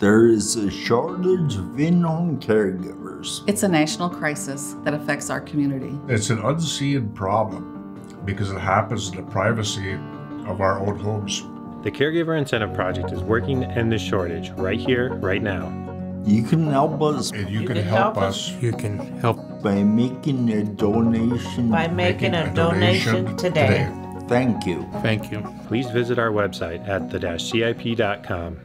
There is a shortage of in home caregivers. It's a national crisis that affects our community. It's an unseen problem because it happens in the privacy of our own homes. The Caregiver Incentive Project is working to end this shortage right here, right now. You can help us And you, You can, can help, help us You can help by making a donation. by making a donation today. Thank you. Thank you. Please visit our website at the-cip.com